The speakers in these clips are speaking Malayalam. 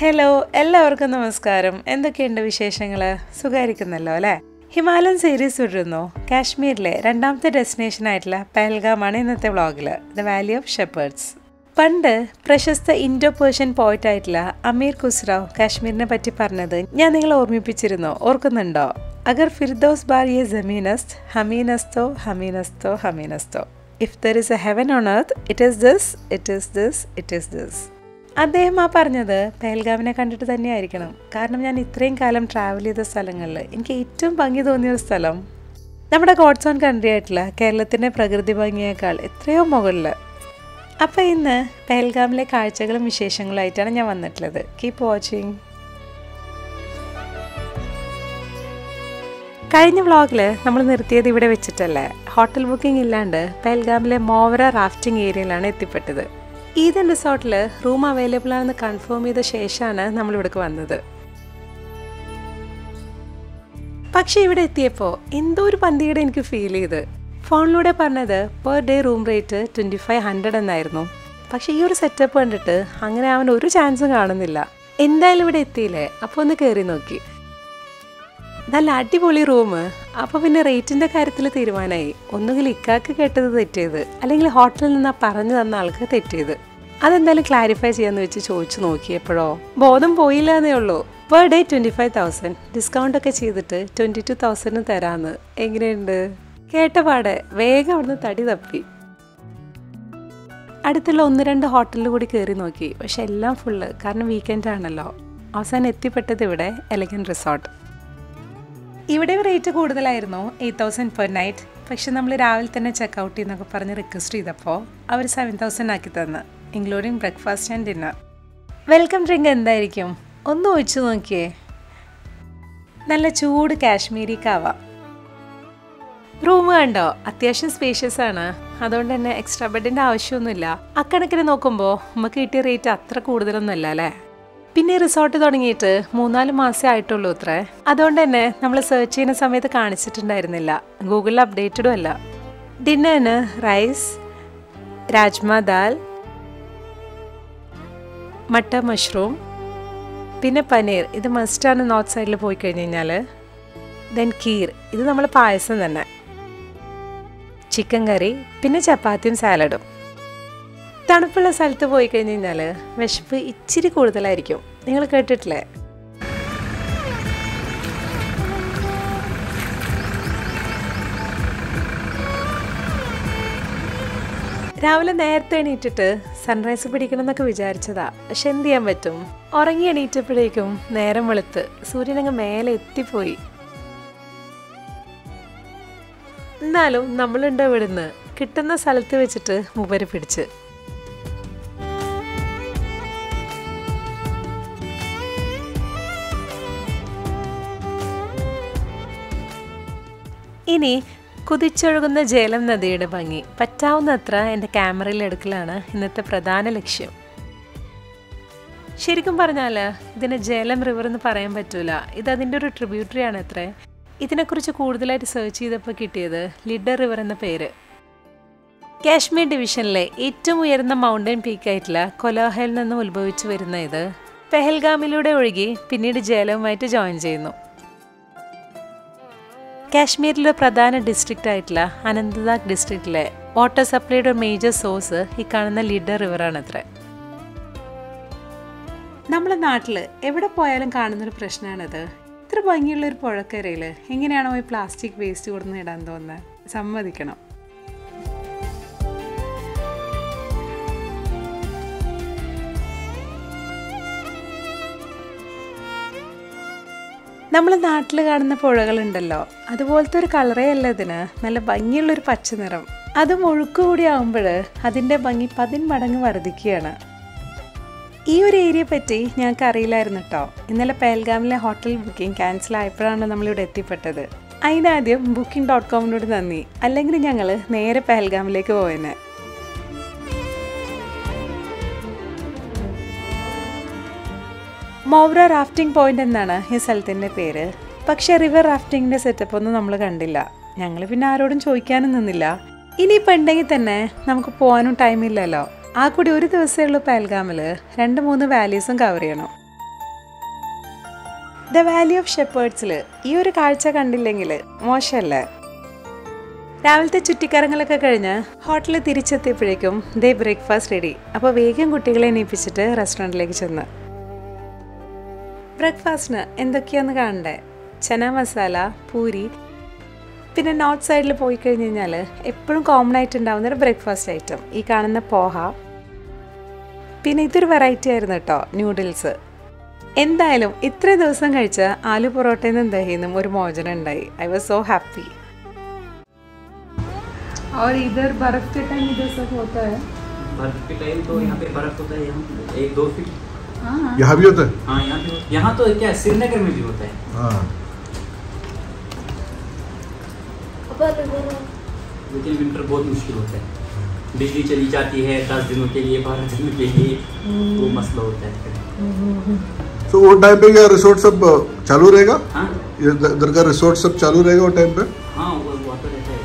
ഹലോ എല്ലാവർക്കും നമസ്കാരം. എന്തൊക്കെയുണ്ട് വിശേഷങ്ങൾ സുഖമായിരിക്കുന്നല്ലോ അല്ലേ? ഹിമാലയൻ സീരീസ് വിടുന്നു. കാശ്മീരിലെ രണ്ടാമത്തെ ഡെസ്റ്റിനേഷൻ ആയിട്ടുള്ള പെഹൽഗാമാണ് ഇന്നത്തെ വ്ളോഗിൽ ദ വാലി ഓഫ് ഷെപ്പേർഡ്സ് പണ്ട് പ്രശസ്ത ഇൻഡോ പേർഷ്യൻ പോയിറ്റ് ആയിട്ടുള്ള അമീർ ഖുസ്രാവ് കാശ്മീരിനെ പറ്റി പറഞ്ഞത് ഞാൻ നിങ്ങളെ ഓർമ്മിപ്പിച്ചിരുന്നു. ഓർക്കുന്നുണ്ടോ? അഗർ ഫിർദോസ് ബാർ യെ ജമീനസ്ത് ഹമീനസ്തോ ഹമീനസ്തോ ഹമീനസ്തോ. If there is a heaven on earth it is this it is this it is this അദ്ദേഹം ആ പറഞ്ഞത് പെഹൽഗാമിനെ കണ്ടിട്ട് തന്നെയായിരിക്കണം. കാരണം ഞാൻ ഇത്രയും കാലം ട്രാവൽ ചെയ്ത സ്ഥലങ്ങളിൽ എനിക്ക് ഏറ്റവും ഭംഗി തോന്നിയ ഒരു സ്ഥലം നമ്മുടെ ഗോഡ്സ് ഓൺ കൺട്രി ആയിട്ടുള്ള കേരളത്തിന്റെ പ്രകൃതി ഭംഗിയേക്കാൾ എത്രയോ മുകളിൽ. അപ്പോൾ ഇന്ന് പെഹൽഗാമിലെ കാഴ്ചകളും വിശേഷങ്ങളുമായിട്ടാണ് ഞാൻ വന്നിട്ടുള്ളത്. കീപ്പ് വാച്ചിങ് കഴിഞ്ഞ വ്ളോഗിൽ നമ്മൾ നിർത്തിയത് ഇവിടെ വെച്ചിട്ടല്ലേ? ഹോട്ടൽ ബുക്കിംഗ് ഇല്ലാണ്ട് പെഹൽഗാമിലെ മോവര റാഫ്റ്റിംഗ് ഏരിയയിലാണ് എത്തിപ്പെട്ടത്. ഈദൻ റിസോർട്ടിൽ റൂം അവൈലബിൾ ആണെന്ന് കൺഫേം ചെയ്ത ശേഷമാണ് നമ്മൾ ഇവിടേക്ക് വന്നത്. പക്ഷേ ഇവിടെ എത്തിയപ്പോൾ എന്തോ ഒരു പന്തിയുടെ എനിക്ക് ഫീൽ ചെയ്ത്. ഫോണിലൂടെ പറഞ്ഞത് per day room rate twenty five hundred എന്നായിരുന്നു. പക്ഷേ ഈ ഒരു സെറ്റപ്പ് കണ്ടിട്ട് അങ്ങനെ അവൻ ഒരു ചാൻസും കാണുന്നില്ല. എന്തായാലും ഇവിടെ എത്തിയില്ലേ? അപ്പോൾ ഒന്ന് കയറി നോക്കി. നല്ല അടിപൊളി റൂം അപ്പോൾ പിന്നെ റേറ്റിന്റെ കാര്യത്തിൽ തീരുമാനമായി ഒന്നുകിൽ ഇക്കാക്ക് കേട്ടത് തെറ്റിയത് അല്ലെങ്കിൽ ഹോട്ടലിൽ നിന്ന് പറഞ്ഞു തന്ന ആൾക്ക് തെറ്റിയത് അതെന്തായാലും ക്ലാരിഫൈ ചെയ്യാന്ന് വെച്ച് ചോദിച്ചു നോക്കിയപ്പോഴോ ബോധം പോയില്ല എന്നേ ഉള്ളൂ. Per day twenty five thousand discount ഒക്കെ ചെയ്തിട്ട് ട്വന്റി ടു തൗസൻഡ് തരാന്ന്. എങ്ങനെയുണ്ട്? കേട്ട പാടെ വേഗം അവിടുന്ന് തടി തപ്പി. അടുത്തുള്ള ഒന്ന് രണ്ട് ഹോട്ടലിൽ കൂടി കയറി നോക്കി. പക്ഷെ എല്ലാം ഫുള്ള് കാരണം വീക്കെൻഡ് ആണല്ലോ. അവസാനം എത്തിപ്പെട്ടത് ഇവിടെ എലഗൻ റിസോർട്ട് ഇവിടെ റേറ്റ് കൂടുതലായിരുന്നു. എയ്റ്റ് തൗസൻഡ് പെർ നൈറ്റ് പക്ഷെ നമ്മൾ രാവിലെ തന്നെ ചെക്ക് ഔട്ട് ചെയ്യുന്നൊക്കെ പറഞ്ഞ് റിക്വസ്റ്റ് ചെയ്തപ്പോൾ അവർ സെവൻ തൗസൻഡ് ആക്കി തന്ന്. Including breakfast and dinner welcome drink എന്തായിരിക്കും? ഒന്ന് ഒഴിച്ചു നോക്കിയേ. നല്ല ചൂട് കാശ്മീരി കാവ. റൂം കണ്ടോ? അത്യാവശ്യം സ്പേഷ്യസ് ആണ്. അതുകൊണ്ട് തന്നെ എക്സ്ട്രാ ബെഡിന്റെ ആവശ്യമൊന്നുമില്ല. അക്കണക്കിന് നോക്കുമ്പോൾ നമുക്ക് കിട്ടിയ റേറ്റ് അത്ര കൂടുതലൊന്നുമല്ല അല്ലേ? പിന്നെ റിസോർട്ട് തുടങ്ങിയിട്ട് മൂന്നാൽ മാസമേ ആയിട്ടുള്ളൂ അത്രേ അതുകൊണ്ട് തന്നെ നമ്മൾ സെർച്ച് ചെയ്യുന്ന സമയത്ത് കാണിച്ചിട്ടുണ്ടായിരുന്നില്ല. ഗൂഗിളിൽ അപ്ഡേറ്റഡും അല്ല. ഡിന്നറിന് റൈസ് രാജ്മ ദാൽ മട്ട മഷ്റൂം പിന്നെ പനീർ. ഇത് മസ്റ്റാണ് നോർത്ത് സൈഡിൽ പോയി കഴിഞ്ഞ് കഴിഞ്ഞാൽ ദെൻ കീർ ഇത് നമ്മൾ പായസം തന്നെ. ചിക്കൻ കറി പിന്നെ ചപ്പാത്തിയും സാലഡും തണുപ്പുള്ള സ്ഥലത്ത് പോയി കഴിഞ്ഞ് കഴിഞ്ഞാൽ വിശപ്പ് ഇച്ചിരി കൂടുതലായിരിക്കും. നിങ്ങൾ കേട്ടിട്ടില്ലേ? രാവിലെ നേരത്തെ എണീറ്റിട്ട് സൺറൈസ് പിടിക്കണം എന്നൊക്കെ വിചാരിച്ചതാ. പക്ഷെ എന്ത് ചെയ്യാൻ പറ്റും? ഉറങ്ങി എണീറ്റപ്പോഴേക്കും നേരം വെളുത്ത് സൂര്യനങ്ങ് മേലെ എത്തിപ്പോയി. എന്നാലും നമ്മളുണ്ട് ഇവിടുന്ന്? കിട്ടുന്ന സ്ഥലത്ത് വെച്ചിട്ട് മുപ്പര് പിടിച്ച്. ഇനി കുതിച്ചൊഴുകുന്ന ജേലം നദിയുടെ ഭംഗി. പറ്റാവുന്നത്ര എന്റെ ക്യാമറയിൽ എടുക്കലാണ് ഇന്നത്തെ പ്രധാന ലക്ഷ്യം. ശരിക്കും പറഞ്ഞാൽ ഇതിനെ ജേലം റിവർ എന്ന് പറയാൻ പറ്റൂല. ഇത് അതിന്റെ ഒരു ട്രിബ്യൂട്ടറി ആണ് അത്രേ. ഇതിനെക്കുറിച്ച് കൂടുതലായിട്ട് സെർച്ച് ചെയ്തപ്പോൾ കിട്ടിയത് ലിഡർ റിവർ എന്ന പേര്. കാശ്മീർ ഡിവിഷനിലെ ഏറ്റവും ഉയർന്ന മൗണ്ടൻ പീക്കായിട്ടുള്ള കൊലോഹയിൽ നിന്നും ഉത്ഭവിച്ചു വരുന്ന ഇത് പെഹൽഗാമിലൂടെ ഒഴുകി പിന്നീട് ജേലവുമായിട്ട് ജോയിൻ ചെയ്യുന്നു. കാശ്മീരിലെ പ്രധാന ഡിസ്ട്രിക്റ്റ് ആയിട്ടുള്ള അനന്തനാഗ് ഡിസ്ട്രിക്റ്റിലെ വാട്ടർ സപ്ലൈയുടെ ഒരു മേജർ സോഴ്സ് ഈ കാണുന്ന ലിഡർ റിവറാണ് അത്ര നമ്മുടെ നാട്ടിൽ എവിടെ പോയാലും കാണുന്നൊരു പ്രശ്നമാണിത് ഇത്ര ഭംഗിയുള്ള ഒരു പുഴക്കരയിൽ എങ്ങനെയാണോ ഈ പ്ലാസ്റ്റിക് വേസ്റ്റ് കൊടുന്ന് ഇടാൻ തോന്നുന്നത് സമ്മതിക്കണം. നമ്മൾ നാട്ടിൽ കാണുന്ന പുഴകളുണ്ടല്ലോ. അതുപോലത്തെ ഒരു കളറേ അല്ല ഇതിന്. നല്ല ഭംഗിയുള്ളൊരു പച്ച നിറം. അത് മുഴുക്ക് ഒഴുക്കുകൂടി ആകുമ്പോൾ അതിന്റെ ഭംഗി പതിന്മടങ്ങ് വർദ്ധിക്കുകയാണ് ഈ ഒരു ഏരിയയെ പറ്റി ഞങ്ങൾക്ക് അറിയില്ലായിരുന്നു കേട്ടോ ഇന്നലെ പേൽഗാമിലെ ഹോട്ടൽ ബുക്കിംഗ് ക്യാൻസൽ ആയപ്പോഴാണ് നമ്മളിവിടെ എത്തിപ്പെട്ടത്. അതിനാദ്യം ബുക്കിംഗ് ഡോട്ട് കോമിനോട് നന്ദി. അല്ലെങ്കിൽ ഞങ്ങൾ നേരെ പേൽഗാമിലേക്ക് പോയേനെ. മോവ്ര റാഫ്റ്റിംഗ് പോയിന്റ് എന്നാണ് ഈ സ്ഥലത്തിന്റെ പേര്. പക്ഷെ റിവർ റാഫ്റ്റിങ്ങിന്റെ സെറ്റപ്പ് ഒന്നും നമ്മൾ കണ്ടില്ല. ഞങ്ങൾ പിന്നെ ആരോടും ചോദിക്കാനും നിന്നില്ല. ഇനിയിപ്പോൾ ഉണ്ടെങ്കിൽ തന്നെ നമുക്ക് പോകാനും ടൈമില്ലല്ലോ ആ കൂടി ഒരു ദിവസമേ ഉള്ളൂ രണ്ട് മൂന്ന് വാലീസും കവർ ചെയ്യണം. ദ വാലി ഓഫ് ഷെപ്പേർഡ്സിൽ ഈ ഒരു കാഴ്ച കണ്ടില്ലെങ്കിൽ മോശമല്ലേ? രാവിലത്തെ ചുറ്റിക്കറങ്ങളൊക്കെ കഴിഞ്ഞ് ഹോട്ടലിൽ തിരിച്ചെത്തിയപ്പോഴേക്കും ദേ ബ്രേക്ക്ഫാസ്റ്റ് റെഡി അപ്പോൾ വേഗം കുട്ടികളെ എണീപ്പിച്ചിട്ട് റെസ്റ്റോറന്റിലേക്ക് ചെന്ന്. ബ്രേക്ക്ഫാസ്റ്റിന് എന്തൊക്കെയാന്ന് കാണണ്ടേ ചന മസാല പൂരി പിന്നെ നോർത്ത് സൈഡിൽ പോയി കഴിഞ്ഞ് കഴിഞ്ഞാൽ എപ്പോഴും കോമൺ ആയിട്ട് ഉണ്ടാവുന്ന ഒരു ബ്രേക്ക്ഫാസ്റ്റ് ഐറ്റം ഈ കാണുന്ന പോഹ പിന്നെ ഇതൊരു വെറൈറ്റി ആയിരുന്നു കേട്ടോ ന്യൂഡിൽസ് എന്തായാലും ഇത്ര ദിവസം കഴിച്ച ആലു പൊറോട്ടയിൽ നിന്നും ദഹിന്നും ഒരു മോചനം ഉണ്ടായി ഐ വാസ് സോ ഹാപ്പി और इधर बर्फ के टाइम इधर सब होता है बर्फ के टाइम तो यहाँ पे बर्फ होता है यहाँ एक दो फीट हाँ यहाँ भी होता है? हाँ यहाँ भी यहाँ तो क्या श्रीनगर में भी होता है? हाँ। लेकिन विंटर बहुत मुश्किल होता है। बिजली चली जाती है दस दिनों के लिए बारह दिनों के लिए। वो मसला होता है। तो वो टाइम पे क्या रिसोर्ट सब चालू रहेगा? हाँ। ये इधर का रिसोर्ट सब चालू रहेगा वो टाइम पे? हाँ वो वो आता रहता है।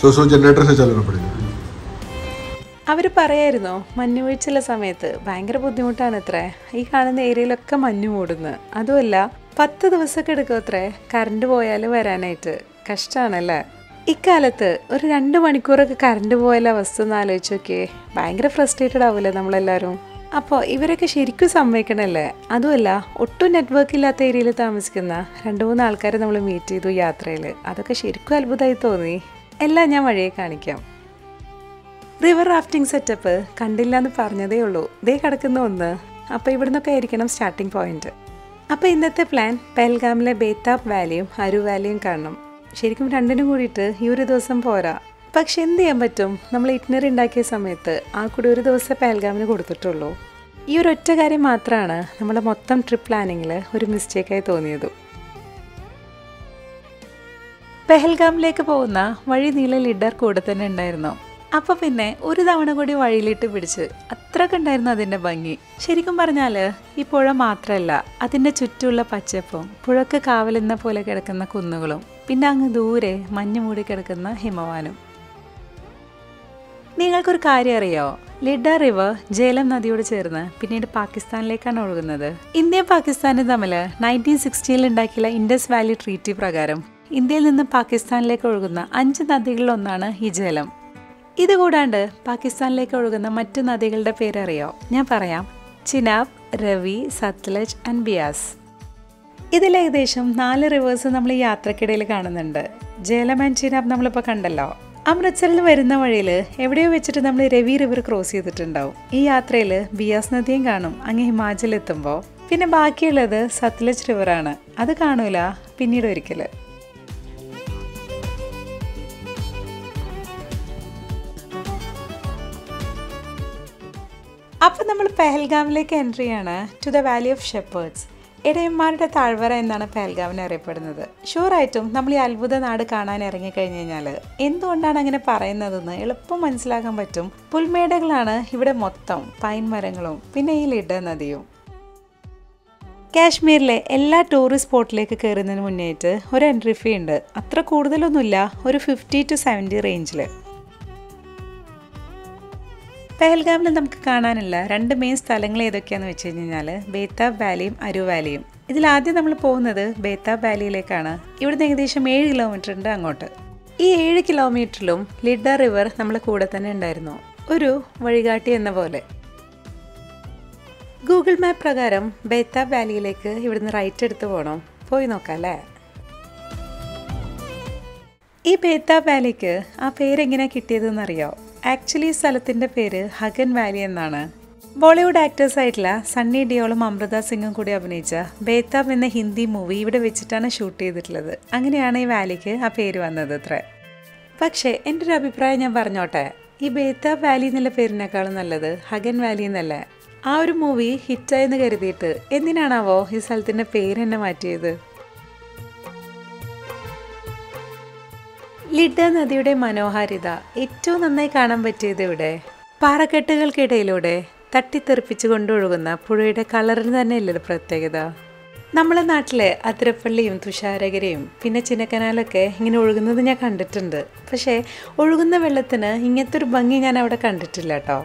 सो सो जनरेटर से चलाना पड़ेगा। അവർ പറയായിരുന്നു മഞ്ഞുവീഴ്ചയുള്ള സമയത്ത് ഭയങ്കര ബുദ്ധിമുട്ടാണ് അത്രേ ഈ കാണുന്ന ഏരിയയിലൊക്കെ മഞ്ഞ് മൂടുന്നു. അതുമല്ല പത്ത് ദിവസമൊക്കെ എടുക്കും അത്രേ കറണ്ട് പോയാൽ വരാനായിട്ട്. കഷ്ടമാണല്ലേ ഇക്കാലത്ത് ഒരു രണ്ട് മണിക്കൂറൊക്കെ കറണ്ട് പോയാൽ അവസ്ഥ ഒന്ന് ആലോചിച്ച് ഭയങ്കര ഫ്രസ്ട്രേറ്റഡ് ആവില്ലേ നമ്മളെല്ലാവരും അപ്പോൾ ഇവരൊക്കെ ശരിക്കും സമ്മതിക്കണല്ലേ? അതുമല്ല ഒട്ടും നെറ്റ്വർക്ക് ഇല്ലാത്ത ഏരിയയിൽ താമസിക്കുന്ന രണ്ട് മൂന്ന് ആൾക്കാരെ നമ്മൾ മീറ്റ് ചെയ്തു യാത്രയിൽ അതൊക്കെ ശരിക്കും അത്ഭുതമായി തോന്നി. എല്ലാം ഞാൻ വഴിയെ കാണിക്കാം. റിവർ റാഫ്റ്റിംഗ് സെറ്റപ്പ് കണ്ടില്ല എന്ന് പറഞ്ഞതേ ഉള്ളൂ. ദേ കിടക്കുന്ന ഒന്ന്. അപ്പോൾ ഇവിടുന്നൊക്കെ ആയിരിക്കണം സ്റ്റാർട്ടിംഗ് പോയിന്റ് അപ്പോൾ ഇന്നത്തെ പ്ലാൻ പെൽഗാമിലെ ബേത്താബ് വാലിയും അരു വാലിയും കാണണം. ശരിക്കും രണ്ടിനും കൂടിയിട്ട് ഈ ഒരു ദിവസം പോരാ. പക്ഷെ എന്ത് ചെയ്യാൻ പറ്റും? നമ്മൾ ഇറ്റ്നറി ഉണ്ടാക്കിയ സമയത്ത് ആ കൂടി ഒരു ദിവസം പെൽഗാമിന് കൊടുത്തിട്ടുള്ളൂ. ഈ ഒരു ഒറ്റ കാര്യം മാത്രമാണ് നമ്മുടെ മൊത്തം ട്രിപ്പ് പ്ലാനിങ്ങിൽ ഒരു മിസ്റ്റേക്കായി തോന്നിയത്. പെഹൽഗാമിലേക്ക് പോകുന്ന വഴി നീള ലിഡർ കൂടെ തന്നെ ഉണ്ടായിരുന്നു. അപ്പൊ പിന്നെ ഒരു തവണ കൂടി വഴിയിലിട്ട് പിടിച്ച് അത്രയ്ക്ക് ഉണ്ടായിരുന്നു അതിന്റെ ഭംഗി. ശരിക്കും പറഞ്ഞാൽ ഈ പുഴ മാത്രമല്ല അതിന്റെ ചുറ്റുമുള്ള പച്ചപ്പും പുഴക്ക് കാവലെന്ന പോലെ കിടക്കുന്ന കുന്നുകളും പിന്നെ അങ്ങ് ദൂരെ മഞ്ഞ് മൂടി കിടക്കുന്ന ഹിമവാനും. നിങ്ങൾക്കൊരു കാര്യം അറിയോ? ലിഡ റിവർ ജേലം നദിയോട് ചേർന്ന് പിന്നീട് പാകിസ്ഥാനിലേക്കാണ് ഒഴുകുന്നത്. ഇന്ത്യയും പാകിസ്ഥാനും തമ്മിൽ നയന്റീൻ സിക്സ്റ്റീനിൽ ഉണ്ടാക്കിയ ഇൻഡസ് വാലി ട്രീറ്റി പ്രകാരം ഇന്ത്യയിൽ നിന്ന് പാകിസ്ഥാനിലേക്ക് ഒഴുകുന്ന അഞ്ച് നദികളിലൊന്നാണ് ഈ ജലം. ഇതുകൂടാണ്ട് പാകിസ്ഥാനിലേക്ക് ഒഴുകുന്ന മറ്റു നദികളുടെ പേരറിയോ? ഞാൻ പറയാം. ചിനാബ് രവി സത്ലജ് ആൻഡ് ബിയാസ്. ഇതിൽ ഏകദേശം നാല് റിവേഴ്സ് നമ്മൾ ഈ യാത്രക്കിടയിൽ കാണുന്നുണ്ട്. ജേലം ആൻഡ് ചിനാബ് നമ്മളിപ്പോൾ കണ്ടല്ലോ. അമൃത്സറിൽ വരുന്ന വഴിയിൽ എവിടെയോ വെച്ചിട്ട് നമ്മൾ രവി റിവർ ക്രോസ് ചെയ്തിട്ടുണ്ടാവും. ഈ യാത്രയിൽ ബിയാസ് നദിയും കാണും. അങ്ങ് ഹിമാചലെത്തുമ്പോൾ പിന്നെ ബാക്കിയുള്ളത് സത്ലജ് റിവറാണ് അത് കാണൂല. പിന്നീട് ഒരിക്കൽ നമ്മൾ പെഹൽഗാമിലേക്ക് എൻട്രി ആണ്. To the valley of shepherds ഇടയന്മാരുടെ താഴ്വര എന്നാണ് പെഹൽഗാമിനെ അറിയപ്പെടുന്നത്. ഷുവറായിട്ടും നമ്മൾ ഈ അത്ഭുത നാട് കാണാൻ ഇറങ്ങിക്കഴിഞ്ഞ് കഴിഞ്ഞാൽ എന്തുകൊണ്ടാണ് അങ്ങനെ പറയുന്നതെന്ന് എളുപ്പം മനസ്സിലാക്കാൻ പറ്റും. പുൽമേടകളാണ് ഇവിടെ മൊത്തം. പൈൻ മരങ്ങളും പിന്നെ ഈ ലിഡ നദിയും. കാശ്മീരിലെ എല്ലാ ടൂറിസ്റ്റ് സ്പോട്ടിലേക്ക് കയറുന്നതിന് മുന്നേറ്റ് ഒരു എൻട്രി ഫീ ഉണ്ട്. അത്ര കൂടുതലൊന്നുമില്ല. ഒരു ഫിഫ്റ്റി ടു സെവന്റി റേഞ്ചിൽ പെഹൽഗാമിൽ നമുക്ക് കാണാനുള്ള രണ്ട് മെയിൻ സ്ഥലങ്ങൾ ഏതൊക്കെയാണെന്ന് വെച്ച് കഴിഞ്ഞാൽ ബേത്താബ് വാലിയും അരു വാലിയും. ഇതിൽ ആദ്യം നമ്മൾ പോകുന്നത് ബേത്താബ് വാലിയിലേക്കാണ്. ഇവിടുന്ന് ഏകദേശം ഏഴ് കിലോമീറ്റർ ഉണ്ട് അങ്ങോട്ട്. ഈ ഏഴ് കിലോമീറ്ററിലും ലിഡ റിവർ നമ്മളെ കൂടെ തന്നെ ഉണ്ടായിരുന്നു. ഒരു വഴികാട്ടി എന്ന പോലെ. ഗൂഗിൾ മാപ്പ് പ്രകാരം ബേത്താബ് വാലിയിലേക്ക് ഇവിടുന്ന് റൈറ്റ് എടുത്ത് പോകണം പോയി നോക്കാം അല്ലേ? ഈ ബേത്താബ് വാലിക്ക് ആ പേരെങ്ങനെയാണ് കിട്ടിയതെന്നറിയോ? ആക്ച്വലി ഈ സ്ഥലത്തിന്റെ പേര് ഹഗൻ വാലി എന്നാണ്. ബോളിവുഡ് ആക്ടേഴ്സ് ആയിട്ടുള്ള സണ്ണി ഡിയോളും അമൃത സിംഗും കൂടി അഭിനയിച്ച ബേത്താബ് എന്ന ഹിന്ദി മൂവി ഇവിടെ വെച്ചിട്ടാണ് ഷൂട്ട് ചെയ്തിട്ടുള്ളത്. അങ്ങനെയാണ് ഈ വാലിക്ക് ആ പേര് വന്നത് അത്ര. പക്ഷേ എന്റെ ഒരു അഭിപ്രായം ഞാൻ പറഞ്ഞോട്ടെ. ഈ ബേത്താബ് വാലി എന്നുള്ള പേരിനേക്കാളും നല്ലത് ഹഗൻ വാലി എന്നല്ലേ? ആ ഒരു മൂവി ഹിറ്റായെന്ന് കരുതിയിട്ട് എന്തിനാണാവോ ഈ സ്ഥലത്തിന്റെ പേര് തന്നെ മാറ്റിയത്? ലിഡ നദിയുടെ മനോഹാരിത ഏറ്റവും നന്നായി കാണാൻ പറ്റിയത് ഇവിടെ പാറക്കെട്ടുകൾക്കിടയിലൂടെ തട്ടിത്തെറിപ്പിച്ചു കൊണ്ടൊഴുകുന്ന പുഴയുടെ കളറിന് തന്നെയല്ലേ പ്രത്യേകത. നമ്മളെ നാട്ടിലെ അതിരപ്പള്ളിയും തുഷാരഗിരിയും പിന്നെ ചിന്നക്കനാലൊക്കെ ഇങ്ങനെ ഒഴുകുന്നത് ഞാൻ കണ്ടിട്ടുണ്ട്. പക്ഷേ ഒഴുകുന്ന വെള്ളത്തിന് ഇങ്ങനത്തെ ഒരു ഭംഗി ഞാൻ അവിടെ കണ്ടിട്ടില്ല കേട്ടോ.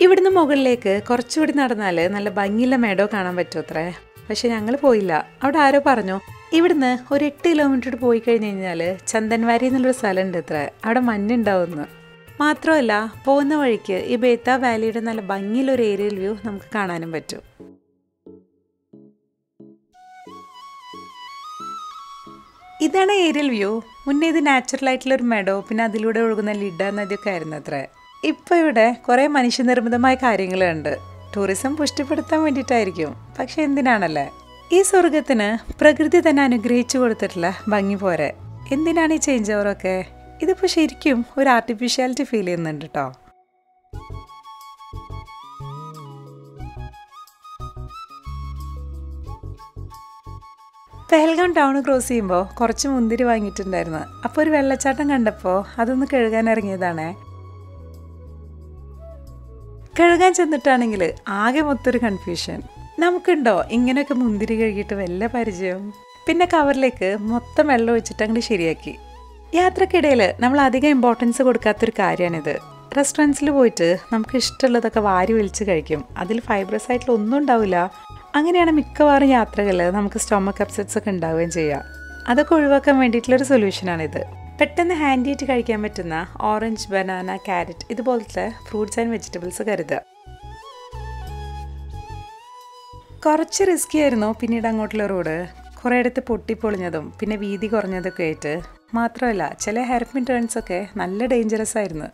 ഇവിടുന്ന് മുകളിലേക്ക് കുറച്ചുകൂടി നടന്നാൽ നല്ല ഭംഗിയുള്ള മേടോ കാണാൻ പറ്റുമത്രേ. പക്ഷെ ഞങ്ങൾ പോയില്ല. അവിടെ ആരോ പറഞ്ഞു ഇവിടുന്ന് ഒരു എട്ട് കിലോമീറ്റർ പോയി കഴിഞ്ഞ് കഴിഞ്ഞാൽ ചന്ദൻവാരി എന്നുള്ളൊരു സ്ഥലമുണ്ട് ഇത്ര. അവിടെ മഞ്ഞുണ്ടാവുമെന്ന് മാത്രമല്ല പോകുന്ന വഴിക്ക് ഈ ബേത്ത വാലിയുടെ നല്ല ഭംഗിയിലൊരു ഏരിയൽ വ്യൂ നമുക്ക് കാണാനും പറ്റും. ഇതാണ് ഏരിയൽ വ്യൂ മുന്നേ ഇത് നാച്ചുറൽ ആയിട്ടുള്ള ഒരു മെഡോ പിന്നെ അതിലൂടെ ഒഴുകുന്ന ലിഡ നദിയൊക്കെ ആയിരുന്നു അത്ര. ഇപ്പോൾ ഇവിടെ കുറേ മനുഷ്യനിർമ്മിതമായ കാര്യങ്ങളുണ്ട്. ടൂറിസം പുഷ്ടിപ്പെടുത്താൻ വേണ്ടിയിട്ടായിരിക്കും. പക്ഷെ എന്തിനാണല്ലേ? ഈ സ്വർഗത്തിന് പ്രകൃതി തന്നെ അനുഗ്രഹിച്ചു കൊടുത്തിട്ടില്ല ഭംഗി പോരെ. എന്തിനാണ് ഈ ചേഞ്ച് ഓവറൊക്കെ ഇതിപ്പോൾ ശരിക്കും ഒരു ആർട്ടിഫിഷ്യാലിറ്റി ഫീൽ ചെയ്യുന്നുണ്ട് കേട്ടോ പെഹൽഗാം ടൗൺ ക്രോസ് ചെയ്യുമ്പോൾ കുറച്ച് മുന്തിരി വാങ്ങിയിട്ടുണ്ടായിരുന്നു. അപ്പോൾ ഒരു വെള്ളച്ചാട്ടം കണ്ടപ്പോൾ അതൊന്ന് കഴുകാൻ ഇറങ്ങിയതാണേ. കഴുകാൻ ചെന്നിട്ടാണെങ്കിൽ ആകെ മൊത്തൊരു കൺഫ്യൂഷൻ നമുക്കുണ്ടോ? ഇങ്ങനെയൊക്കെ മുന്തിരി കഴുകിയിട്ട് വല്ല പരിചയം പിന്നെ കവറിലേക്ക് മൊത്തം വെള്ളം ഒഴിച്ചിട്ട് അങ്ങോട്ട് ശരിയാക്കി. യാത്രക്കിടയിൽ നമ്മൾ അധികം ഇമ്പോർട്ടൻസ് കൊടുക്കാത്തൊരു കാര്യമാണിത്. റെസ്റ്റോറന്റ്സിൽ പോയിട്ട് നമുക്ക് ഇഷ്ടമുള്ളതൊക്കെ വാരി വലിച്ച് കഴിക്കും. അതിൽ ഫൈബ്രസ് ആയിട്ടുള്ള ഒന്നും ഉണ്ടാവില്ല. അങ്ങനെയാണ് മിക്കവാറും യാത്രകൾ നമുക്ക് സ്റ്റൊമക്ക് അപ്സെറ്റ്സ് ഒക്കെ ഉണ്ടാവുകയും ചെയ്യുക അതൊക്കെ ഒഴിവാക്കാൻ വേണ്ടിയിട്ടുള്ളൊരു സൊല്യൂഷനാണിത് പെട്ടെന്ന് ഹാൻഡി ആയിട്ട് കഴിക്കാൻ പറ്റുന്ന ഓറഞ്ച് ബനാന ക്യാരറ്റ് ഇതുപോലത്തെ ഫ്രൂട്ട്സ് ആൻഡ് വെജിറ്റബിൾസ് കരുതുക. കുറച്ച് റിസ്കി ആയിരുന്നു പിന്നീട് അങ്ങോട്ടുള്ള റോഡ് കുറേ ഇടത്ത് പൊട്ടിപ്പൊളിഞ്ഞതും പിന്നെ വീതി കുറഞ്ഞതൊക്കെ ആയിട്ട്. മാത്രമല്ല ചില ഹെർപ്പിൻ ടേൺസ് ഒക്കെ നല്ല ഡേഞ്ചറസ് ആയിരുന്നു.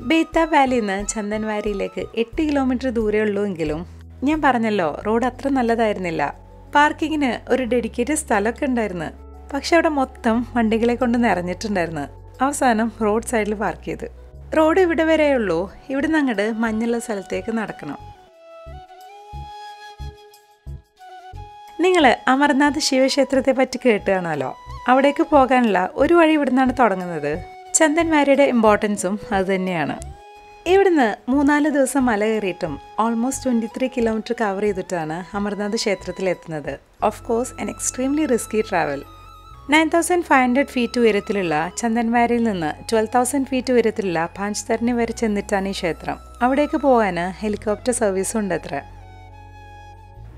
ബേത്ത വാലിയിൽ നിന്ന് ചന്ദൻവാരിയിലേക്ക് എട്ട് കിലോമീറ്റർ ദൂരേ ഉള്ളൂ എങ്കിലും ഞാൻ പറഞ്ഞല്ലോ റോഡ് അത്ര നല്ലതായിരുന്നില്ല. പാർക്കിങ്ങിന് ഒരു ഡെഡിക്കേറ്റഡ് സ്ഥലമൊക്കെ ഉണ്ടായിരുന്നു. പക്ഷെ അവിടെ മൊത്തം വണ്ടികളെ കൊണ്ട് നിറഞ്ഞിട്ടുണ്ടായിരുന്നു. അവസാനം റോഡ് സൈഡിൽ പാർക്ക് ചെയ്ത്. റോഡ് ഇവിടെ വരെയുള്ളൂ ഇവിടെ നിന്ന് അങ്ങോട്ട് മഞ്ഞുള്ള സ്ഥലത്തേക്ക് നടക്കണം. നിങ്ങൾ അമർനാഥ് ശിവക്ഷേത്രത്തെ പറ്റി കേട്ടുകയാണല്ലോ അവിടേക്ക് പോകാനുള്ള ഒരു വഴി ഇവിടുന്നാണ് തുടങ്ങുന്നത്. ചന്ദന്മാരുടെ ഇമ്പോർട്ടൻസും അതുതന്നെയാണ് ഇവിടുന്ന് മൂന്നാൽ ദിവസം മല കയറിയിട്ടും almost twenty three kilometre cover ചെയ്തിട്ടാണ് അമർനാഥ് ക്ഷേത്രത്തിൽ എത്തുന്നത്. Of course an extremely risky travel nine thousand five hundred feet ഉയരത്തിലുള്ള ചന്ദൻവാരിയിൽ നിന്ന് ട്വൽവ് തൗസൻഡ് ഫീറ്റ് ഉയരത്തിലുള്ള പാഞ്ച് വരെ ചെന്നിട്ടാണ് ഈ ക്ഷേത്രം. അവിടേക്ക് പോകാൻ ഹെലികോപ്റ്റർ സർവീസും ഉണ്ട് അത്ര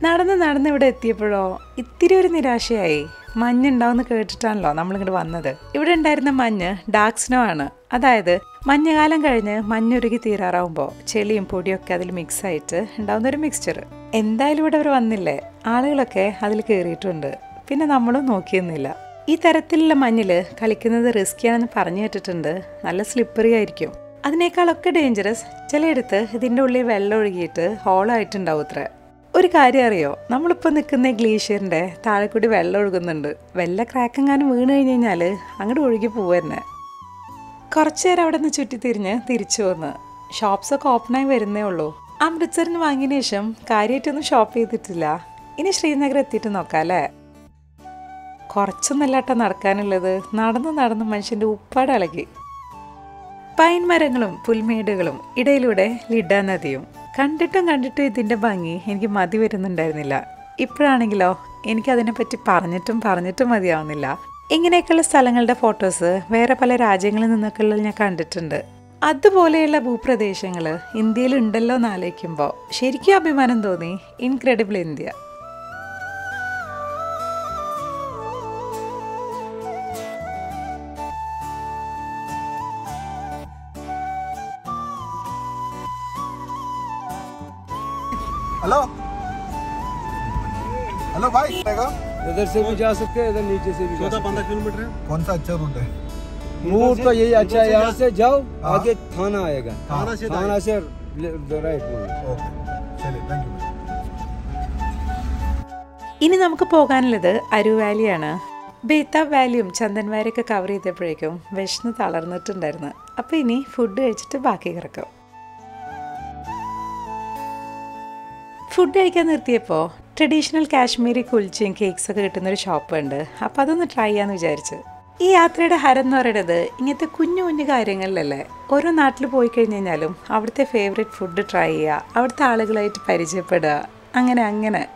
നടന്ന് നടന്ന് ഇവിടെ എത്തിയപ്പോഴോ ഇത്തിരി ഒരു നിരാശയായി. മഞ്ഞുണ്ടാവുമെന്ന് കേട്ടിട്ടാണല്ലോ നമ്മളിങ്ങോട്ട് വന്നത്. ഇവിടെ ഉണ്ടായിരുന്ന മഞ്ഞ് ഡാർക്ക് സ്നോ ആണ്. അതായത് മഞ്ഞുകാലം കഴിഞ്ഞ് മഞ്ഞുരുകി തീരാറാവുമ്പോൾ ചെളിയും പൊടിയൊക്കെ അതിൽ മിക്സ് ആയിട്ട് ഉണ്ടാവുന്ന ഒരു മിക്സ്ചർ എന്തായാലും ഇവിടെ അവർ വന്നില്ലേ? ആളുകളൊക്കെ അതിൽ കയറിയിട്ടുണ്ട് പിന്നെ നമ്മളും നോക്കിയൊന്നുമില്ല. ഈ തരത്തിലുള്ള മഞ്ഞിൽ കളിക്കുന്നത് റിസ്ക്കിയാണെന്ന് പറഞ്ഞു കേട്ടിട്ടുണ്ട്. നല്ല സ്ലിപ്പറി ആയിരിക്കും. അതിനേക്കാളൊക്കെ ഡേഞ്ചറസ് ചിലയിടത്ത് ഇതിന്റെ ഉള്ളിൽ വെള്ളം ഒഴുകിയിട്ട് ഹോളായിട്ടുണ്ടാവും അത്ര. ഒരു കാര്യം അറിയോ? നമ്മളിപ്പോൾ നിൽക്കുന്ന ഗ്ലീഷ്യറിന്റെ താഴെ കൂടി വെള്ളം ഒഴുകുന്നുണ്ട്. വല്ല ക്രാക്കെങ്ങാനും വീണ് കഴിഞ്ഞ് കഴിഞ്ഞാൽ അങ്ങോട്ട് ഒഴുകി പോവന്നെ കുറച്ചു നേരം അവിടെ നിന്ന് ചുറ്റിത്തിരിഞ്ഞ് തിരിച്ചു വന്ന്. ഷോപ്സൊക്കെ ഓപ്പണായി വരുന്നേ ഉള്ളൂ. അമൃത്സറിന് വാങ്ങിയതിന് ശേഷം കാര്യമായിട്ടൊന്നും ഷോപ്പ് ചെയ്തിട്ടില്ല. ഇനി ശ്രീനഗർ എത്തിയിട്ട് നോക്കാം അല്ലേ? കുറച്ചൊന്നല്ലാട്ട നടക്കാനുള്ളത്. നടന്ന് നടന്ന് മനുഷ്യന്റെ ഉപ്പാട് ഇളകി പൈൻ മരങ്ങളും പുൽമേടുകളും ഇടയിലൂടെ ലിഡ നദിയും. കണ്ടിട്ടും കണ്ടിട്ടും ഇതിന്റെ ഭംഗി എനിക്ക് മതി വരുന്നുണ്ടായിരുന്നില്ല. ഇപ്പോഴാണെങ്കിലോ എനിക്കതിനെപ്പറ്റി പറഞ്ഞിട്ടും പറഞ്ഞിട്ടും മതിയാവുന്നില്ല. ഇങ്ങനെയൊക്കെയുള്ള സ്ഥലങ്ങളുടെ ഫോട്ടോസ് വേറെ പല രാജ്യങ്ങളിൽ നിന്നൊക്കെയുള്ള ഞാൻ കണ്ടിട്ടുണ്ട്. അതുപോലെയുള്ള ഭൂപ്രദേശങ്ങൾ ഇന്ത്യയിലുണ്ടല്ലോ എന്ന് ശരിക്കും അഭിമാനം തോന്നി. Incredible India. इधर से भी जा सकते हैं इधर नीचे से भी जा चौदह सकते पंद्रह किलोमीटर है कौन सा अच्छा रूट है हैं। रूट तो यही अच्छा है यहाँ से जाओ हाँ। आगे थाना आएगा थाना से थाना से राइट मोड़ ओके चलिए थैंक यू ഇനി നമുക്ക് പോകാനുള്ളത് അരു വാലിയാണ് ബേത്ത വാലിയും ചന്ദൻ വാലിയൊക്കെ കവർ ചെയ്തപ്പോഴേക്കും വിശന്ന് തളർന്നിട്ടുണ്ടായിരുന്നു അപ്പോൾ ഇനി ഫുഡ് കഴിച്ചിട്ട് ബാക്കി കിടക്കും ഫുഡ് കഴിക്കാൻ നിർത്തിയപ്പോൾ ട്രഡീഷണൽ കാശ്മീരി കുൽച്ചയും കേക്സ് ഒക്കെ കിട്ടുന്ന ഒരു ഷോപ്പ് ഉണ്ട്. അപ്പോൾ അതൊന്ന് ട്രൈ ചെയ്യാമെന്ന് വിചാരിച്ചു. ഈ യാത്രയുടെ ഹരം എന്ന് പറയുന്നത് ഇങ്ങനത്തെ കുഞ്ഞു കുഞ്ഞു കാര്യങ്ങളിലല്ലേ? ഓരോ നാട്ടിൽ പോയി കഴിഞ്ഞ് കഴിഞ്ഞാലും അവിടുത്തെ ഫേവറേറ്റ് ഫുഡ് ട്രൈ ചെയ്യുക അവിടുത്തെ ആളുകളായിട്ട് പരിചയപ്പെടുക അങ്ങനെ അങ്ങനെ.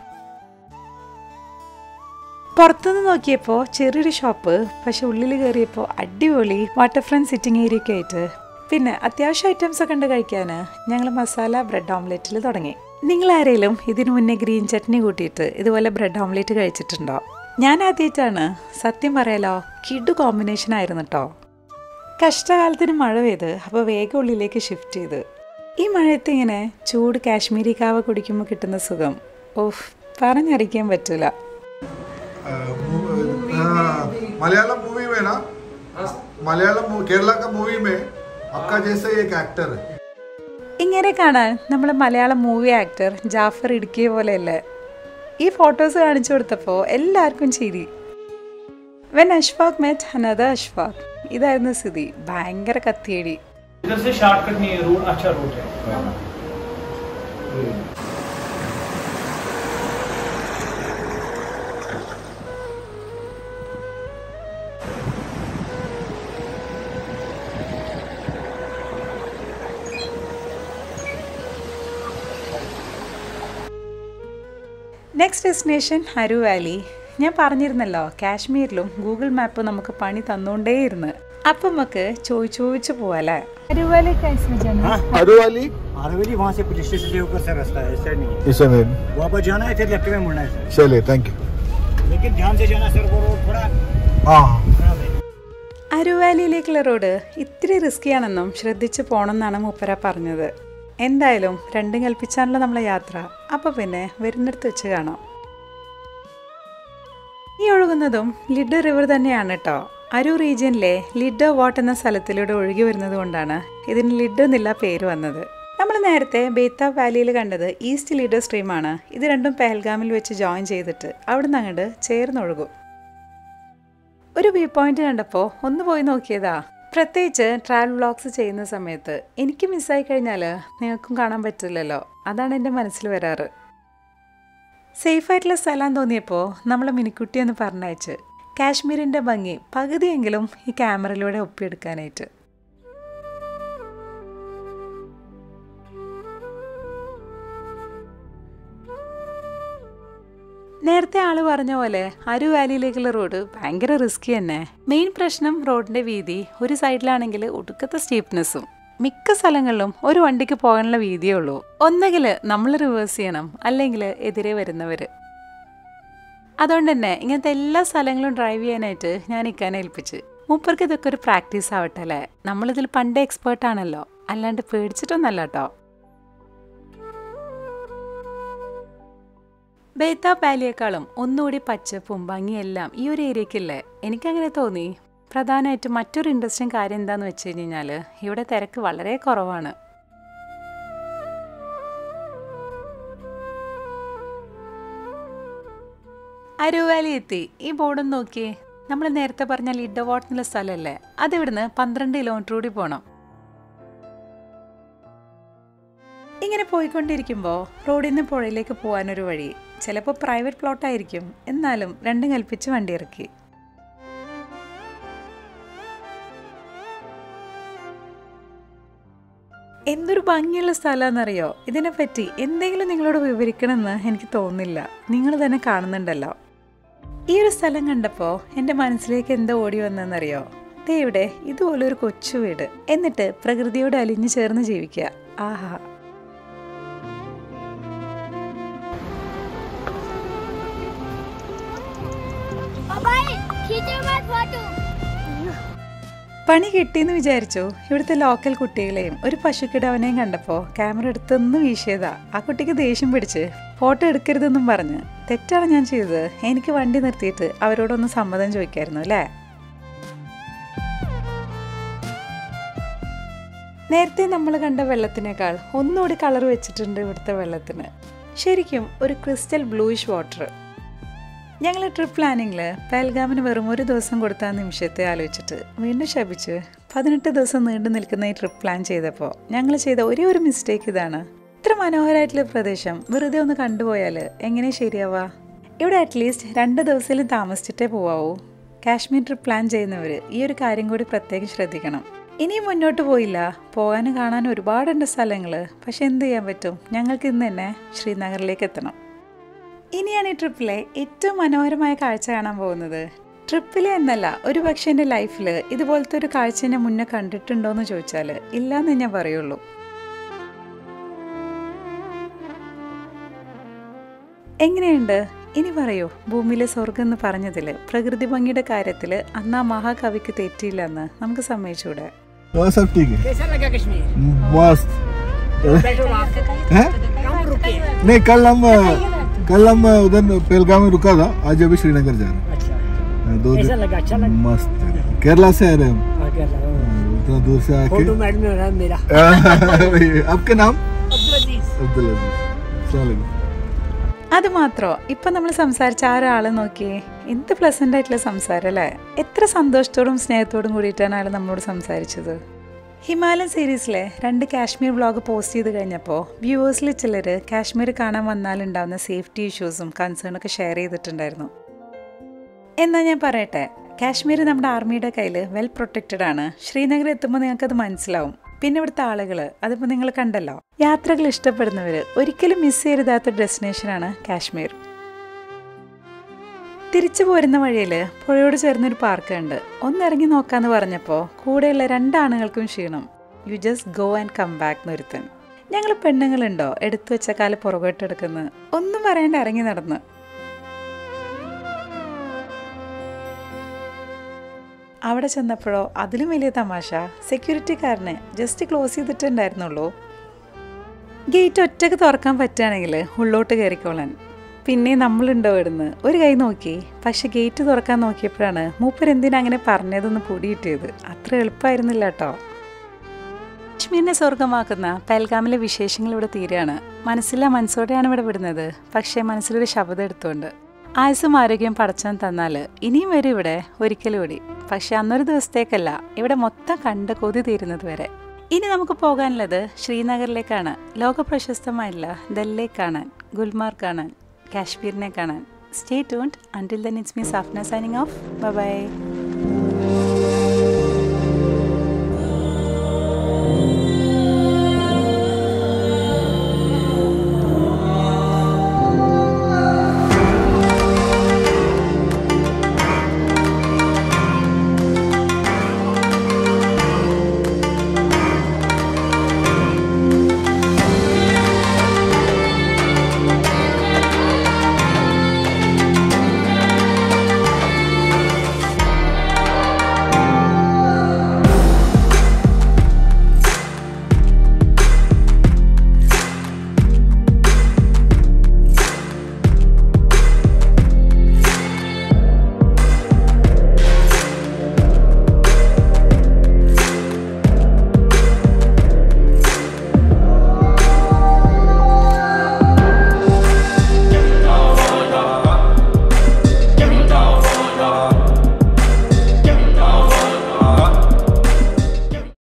പുറത്തുനിന്ന് നോക്കിയപ്പോൾ ചെറിയൊരു ഷോപ്പ് പക്ഷെ ഉള്ളിൽ കയറിയപ്പോൾ അടിപൊളി വാട്ടർ ഫ്രണ്ട് സിറ്റിംഗ് ഏരിയ ഒക്കെ ആയിട്ട്. പിന്നെ അത്യാവശ്യം ഐറ്റംസ് ഒക്കെ ഉണ്ട് കഴിക്കാൻ ഞങ്ങൾ മസാല ബ്രെഡ് ഓംലെറ്റിൽ തുടങ്ങി. നിങ്ങളാരേലും ഇതിനു മുന്നേ ഗ്രീൻ ചട്നി കൂട്ടിയിട്ട് ഇതുപോലെ ബ്രെഡ് ഓംലേറ്റ് കഴിച്ചിട്ടുണ്ടോ? ഞാൻ ആദ്യമായിട്ടാണ് സത്യം പറയാലോ കിഡ് കോമ്പിനേഷൻ ആയിരുന്നു കേട്ടോ കഷ്ടകാലത്തിന് മഴ പെയ്ത് അപ്പോൾ വേഗം ഉള്ളിലേക്ക് ഷിഫ്റ്റ് ചെയ്ത്. ഈ മഴയത്ത് ഇങ്ങനെ ചൂട് കാശ്മീരി കാവ കുടിക്കുമ്പോൾ കിട്ടുന്ന സുഖം. ഓഫ് പറഞ്ഞറിയിക്കാൻ പറ്റില്ല മലയാളം മൂവി മലയാളം കേരള മൂവി മേ? അക്ക ജേസ ഏക് ആക്ടർ ഇങ്ങനെ കാണാൻ നമ്മൾ മലയാളം മൂവി ആക്ടർ ജാഫർ ഇടുക്കിയ പോലെയല്ലേ? ഈ ഫോട്ടോസ് കാണിച്ചു കൊടുത്തപ്പോൾ എല്ലാവർക്കും ചിരി. When Ashfaq met another Ashfaq ഇതായിരുന്നു സ്ഥിതി. ഭയങ്കര കത്തിയടി. നെക്സ്റ്റ് ഡെസ്റ്റിനേഷൻ ഹരു വാലി ഞാൻ പറഞ്ഞിരുന്നല്ലോ കാശ്മീരിലും ഗൂഗിൾ മാപ്പ് നമുക്ക് പണി തന്നുകൊണ്ടേയിരുന്നു അപ്പം നമുക്ക് ചോദിച്ചു ചോദിച്ചു പോവാല്ലേ ഹരു വാലി കൈസ് ജന अरू वाली आरवेली वहाँ से पुलिस स्टेशन से ऊपर से रास्ता है इस साइड नहीं है इसे में वापस जाना है फिर लेफ्ट में मुड़ना है सर चलिए थैंक यू लेकिन ध्यान से जाना सर वो रोड थोड़ा हाँ खराब है അരുവാലിയിലേക്കുള്ള റോഡ് ഇത്തിരി റിസ്കിയാണെന്നും ശ്രദ്ധിച്ച് പോകണമെന്നാണ് മൂപ്പര പറഞ്ഞത് എന്തായാലും രണ്ടും കൽപ്പിച്ചാണല്ലോ നമ്മളെ യാത്ര. അപ്പോൾ പിന്നെ വരുന്നിടത്ത് വെച്ച് കാണാം. ഈ ഒഴുകുന്നതും ലിഡ് റിവർ തന്നെയാണ് കേട്ടോ അരു റീജിയനിലെ ലിഡ് വാട്ട് എന്ന സ്ഥലത്തിലൂടെ ഒഴുകി വരുന്നത് കൊണ്ടാണ് ഇതിന് ലിഡ് എന്നില്ല പേര് വന്നത്. നമ്മൾ നേരത്തെ ബേത്താബ് വാലിയിൽ കണ്ടത് ഈസ്റ്റ് ലിഡ് സ്ട്രീമാണ് ഇത് രണ്ടും പെഹൽഗാമിൽ വെച്ച് ജോയിൻ ചെയ്തിട്ട് അവിടുന്ന് അങ്ങോട്ട് ചേർന്നൊഴുകും. ഒരു വ്യൂ പോയിന്റ് കണ്ടപ്പോൾ ഒന്ന് പോയി നോക്കിയതാ. പ്രത്യേകിച്ച് ട്രാവൽ വ്ളോഗ്സ് ചെയ്യുന്ന സമയത്ത് എനിക്ക് മിസ്സായി കഴിഞ്ഞാൽ നിങ്ങൾക്കും കാണാൻ പറ്റില്ലല്ലോ. അതാണ് എന്റെ മനസ്സിൽ വരാറ്. സേഫായിട്ടുള്ള സ്ഥലം തോന്നിയപ്പോൾ നമ്മൾ മിനിക്കുട്ടി എന്ന് പറഞ്ഞയച്ച്. കാശ്മീരിന്റെ ഭംഗി പകുതിയെങ്കിലും ഈ ക്യാമറയിലൂടെ ഒപ്പിയെടുക്കാനായിട്ട്. നേരത്തെ ആൾ പറഞ്ഞ പോലെ അരു വാലിയിലേക്കുള്ള റോഡ് ഭയങ്കര റിസ്കി തന്നെ. മെയിൻ പ്രശ്നം റോഡിന്റെ വീതി ഒരു സൈഡിലാണെങ്കിൽ ഒടുക്കത്തെ സ്റ്റീപ്നെസ്സും മിക്ക സ്ഥലങ്ങളിലും ഒരു വണ്ടിക്ക് പോകാനുള്ള വീതിയേ ഉള്ളൂ. ഒന്നുകിൽ നമ്മൾ റിവേഴ്സ് ചെയ്യണം അല്ലെങ്കിൽ എതിരെ വരുന്നവർ അതുകൊണ്ട് തന്നെ ഇങ്ങനത്തെ എല്ലാ സ്ഥലങ്ങളും ഡ്രൈവ് ചെയ്യാനായിട്ട് ഞാൻ ഇക്കാനെ ഏൽപ്പിച്ച്. മൂപ്പർക്ക് ഇതൊക്കെ ഒരു പ്രാക്ടീസ് ആവട്ടെ അല്ലേ? നമ്മളിതിൽ പണ്ടേ എക്സ്പേർട്ടാണല്ലോ അല്ലാണ്ട് പേടിച്ചിട്ടൊന്നല്ല കേട്ടോ ബേത്ത പാലിയേക്കാളും ഒന്നുകൂടി പച്ചപ്പും ഭംഗിയെല്ലാം ഈ ഒരു ഏരിയക്കില്ലേ എനിക്കങ്ങനെ തോന്നി. പ്രധാനമായിട്ടും മറ്റൊരു ഇൻട്രസ്റ്റിംഗ് കാര്യം എന്താന്ന് വെച്ച് കഴിഞ്ഞാൽ ഇവിടെ തിരക്ക് വളരെ കുറവാണ്. അരുവാലി എത്തി. ഈ ബോർഡും നോക്കിയേ. നമ്മൾ നേരത്തെ പറഞ്ഞ ലിഡ വാട്ട് എന്നുള്ള സ്ഥലമല്ലേ അതിവിടുന്ന് പന്ത്രണ്ട് കിലോമീറ്റർ കൂടി പോകണം ഇങ്ങനെ പോയിക്കൊണ്ടിരിക്കുമ്പോൾ റോഡിൽ നിന്ന് പുഴയിലേക്ക് പോകാനൊരു വഴി. ചിലപ്പോൾ പ്രൈവറ്റ് പ്ലോട്ടായിരിക്കും എന്നാലും രണ്ടും കൽപ്പിച്ച് വണ്ടി ഇറക്കി. എന്തൊരു ഭംഗിയുള്ള സ്ഥലമാണെന്നറിയോ ഇതിനെപ്പറ്റി എന്തെങ്കിലും നിങ്ങളോട് വിവരിക്കണമെന്ന് എനിക്ക് തോന്നുന്നില്ല. നിങ്ങൾ തന്നെ കാണുന്നുണ്ടല്ലോ. ഈ ഒരു സ്ഥലം കണ്ടപ്പോൾ എന്റെ മനസ്സിലേക്ക് എന്താ ഓടി വന്നതെന്നറിയോ? ദേ ഇവിടെ ഇതുപോലൊരു കൊച്ചു വീട്. എന്നിട്ട് പ്രകൃതിയോട് അലിഞ്ഞു ചേർന്ന് ജീവിക്കുക. ആഹാ. പണി കിട്ടിയെന്ന് വിചാരിച്ചു? ഇവിടുത്തെ ലോക്കൽ കുട്ടികളെയും ഒരു പശുക്കിടവനെയും കണ്ടപ്പോൾ ക്യാമറ എടുത്തൊന്ന് വീശിയതാ. ആ കുട്ടിക്ക് ദേഷ്യം പിടിച്ച് ഫോട്ടോ എടുക്കരുതെന്നും പറഞ്ഞ്. തെറ്റാണ് ഞാൻ ചെയ്തത്. എനിക്ക് വണ്ടി നിർത്തിയിട്ട് അവരോടൊന്ന് സമ്മതം ചോദിക്കായിരുന്നു അല്ലേ? നേരത്തെ നമ്മൾ കണ്ട വെള്ളത്തിനേക്കാൾ ഒന്നുകൂടി കളർ വെച്ചിട്ടുണ്ട് ഇവിടുത്തെ വെള്ളത്തിന്. ശരിക്കും ഒരു ക്രിസ്റ്റൽ ബ്ലൂയിഷ് വാട്ടർ ഞങ്ങൾ ട്രിപ്പ് പ്ലാനിങ്ങിൽ പേൽഗാമിന് വെറും ഒരു ദിവസം കൊടുത്ത നിമിഷത്തെ ആലോചിച്ചിട്ട് വീണ്ടും ശപിച്ച് പതിനെട്ട് ദിവസം നീണ്ടു നിൽക്കുന്ന ഈ ട്രിപ്പ് പ്ലാൻ ചെയ്തപ്പോൾ ഞങ്ങൾ ചെയ്ത ഒരേ ഒരു മിസ്റ്റേക്ക് ഇതാണ്. ഇത്ര മനോഹരമായിട്ടുള്ള പ്രദേശം വെറുതെ ഒന്ന് കണ്ടുപോയാൽ എങ്ങനെ ശരിയാവാ? ഇവിടെ അറ്റ്ലീസ്റ്റ് രണ്ട് ദിവസത്തിലും താമസിച്ചിട്ടേ പോവാവൂ. കാശ്മീർ ട്രിപ്പ് പ്ലാൻ ചെയ്യുന്നവർ ഈ ഒരു കാര്യം കൂടി പ്രത്യേകം ശ്രദ്ധിക്കണം. ഇനിയും മുന്നോട്ട് പോയില്ല. പോകാനും കാണാനും ഒരുപാടുണ്ട് സ്ഥലങ്ങൾ പക്ഷെ എന്ത് ചെയ്യാൻ പറ്റും? ഞങ്ങൾക്ക് ഇന്ന് തന്നെ ശ്രീനഗറിലേക്ക് എത്തണം. ഇനിയാണ് ഈ ട്രിപ്പിലെ ഏറ്റവും മനോഹരമായ കാഴ്ച കാണാൻ പോകുന്നത് ട്രിപ്പിലെ എന്നല്ല ഒരു പക്ഷേ എൻ്റെ ലൈഫിൽ ഇതുപോലത്തെ ഒരു കാഴ്ച ഞാൻ മുന്നേ കണ്ടിട്ടുണ്ടോ എന്ന് ചോദിച്ചാൽ ഇല്ലാന്ന് ഞാൻ പറയുള്ളൂ എങ്ങനെയുണ്ട് ഇനി പറയൂ ഭൂമിയിലെ സ്വർഗം എന്ന് പറഞ്ഞതിൽ പ്രകൃതി ഭംഗിയുടെ കാര്യത്തിൽ അന്ന് ആ മഹാകവിക്ക് തെറ്റിയില്ല എന്ന് നമുക്ക് സമ്മതിച്ചൂടെ वो सब ठीक है कैसा लगा कश्मीर मस्त बैठो आप हैं? कम रुके नहीं कल हम कल हम उधर पहलगाम में रुका था आज अभी श्रीनगर जा रहे अच्छा हैं दो कैसा दिन लगा अच्छा लगा मस्त जगह। केरला से आ रहे हैं हाँ, क्या लगा? हम इतना दूर से आके फोटो मैड में हो रहा है मेरा आपके नाम अब्दुल अजीज अब्दुल अजीज अस्सलाम അത് മാത്രോ ഇപ്പം നമ്മൾ സംസാരിച്ച ആ ഒരാളെ നോക്കിയേ എന്ത് പ്ലസൻ്റ് ആയിട്ടുള്ള സംസാരം അല്ലേ എത്ര സന്തോഷത്തോടും സ്നേഹത്തോടും കൂടിയിട്ടാണ് അയാൾ നമ്മളോട് സംസാരിച്ചത് ഹിമാലയൻ സീരീസിലെ രണ്ട് കാശ്മീർ വ്ളോഗ് പോസ്റ്റ് ചെയ്ത് കഴിഞ്ഞപ്പോൾ വ്യൂവേഴ്സിൽ ചിലർ കാശ്മീർ കാണാൻ വന്നാലുണ്ടാവുന്ന സേഫ്റ്റി ഇഷ്യൂസും കൺസേണൊക്കെ ഷെയർ ചെയ്തിട്ടുണ്ടായിരുന്നു. എന്നാൽ ഞാൻ പറയട്ടെ കാശ്മീർ നമ്മുടെ ആർമിയുടെ കയ്യിൽ വെൽ പ്രൊട്ടക്റ്റഡ് ആണ്. ശ്രീനഗർ എത്തുമ്പോൾ നിങ്ങൾക്കത് മനസ്സിലാവും. പിന്നെ ഇവിടുത്തെ ആളുകൾ അതിപ്പോൾ നിങ്ങൾ കണ്ടല്ലോ. യാത്രകൾ ഇഷ്ടപ്പെടുന്നവർ ഒരിക്കലും മിസ് ചെയ്യരുതാത്ത ഡെസ്റ്റിനേഷനാണ് കാശ്മീർ. തിരിച്ചു പോരുന്ന വഴിയിൽ പുഴയോട് ചേർന്നൊരു പാർക്കുണ്ട്. ഒന്നിറങ്ങി നോക്കാന്ന് പറഞ്ഞപ്പോൾ കൂടെയുള്ള രണ്ടാണുങ്ങൾക്കും ക്ഷീണം. You just go and come back നിർത്തൻ ഞങ്ങൾ പെണ്ണുങ്ങളുണ്ടോ? എടുത്തു വെച്ച കാൽ പുറകോട്ടെടുക്കുന്നത് ഒന്നും പറയാണ്ട് ഇറങ്ങി നടന്ന്. അവിടെ ചെന്നപ്പോഴോ അതിലും വലിയ തമാശ. സെക്യൂരിറ്റിക്കാരനെ ജസ്റ്റ് ക്ലോസ് ചെയ്തിട്ടുണ്ടായിരുന്നുള്ളൂ ഗേറ്റ് ഒറ്റയ്ക്ക് തുറക്കാൻ പറ്റുകയാണെങ്കിൽ ഉള്ളോട്ട് കയറിക്കോളാൻ. പിന്നെ നമ്മളുണ്ടോ ഇടുന്ന് ഒരു കൈ നോക്കി. പക്ഷെ ഗേറ്റ് തുറക്കാൻ നോക്കിയപ്പോഴാണ് മൂപ്പർ എന്തിനാ അങ്ങനെ പറഞ്ഞതെന്ന് പൊടിയിട്ടിയത് അത്ര എളുപ്പമായിരുന്നില്ല കേട്ടോ. കാശ്മീരിനെ സ്വർഗമാക്കുന്ന പൽഗാമിലെ വിശേഷങ്ങൾ ഇവിടെ തീരെയാണ്. മനസ്സില്ല മനസ്സോടെയാണ് ഇവിടെ വിടുന്നത്. പക്ഷേ മനസ്സിലൊരു ശബ്ദം എടുത്തുകൊണ്ട് ആയുസും ആരോഗ്യം പടച്ചാൻ തന്നാൽ ഇനിയും വരും ഇവിടെ ഒരിക്കലും കൂടി. പക്ഷെ അന്നൊരു ദിവസത്തേക്കല്ല ഇവിടെ മൊത്തം കണ്ട് കൊതി തീരുന്നത് വരെ. ഇനി നമുക്ക് പോകാനുള്ളത് ശ്രീനഗറിലേക്കാണ്. ലോക പ്രശസ്തമായിട്ടുള്ള ദല്ലേ കാണാൻ ഗുൽമാർഗ് കാണാൻ. കാശ്മീരിനെ കാണാൻ. Stay tuned until then it's me Safna signing off bye bye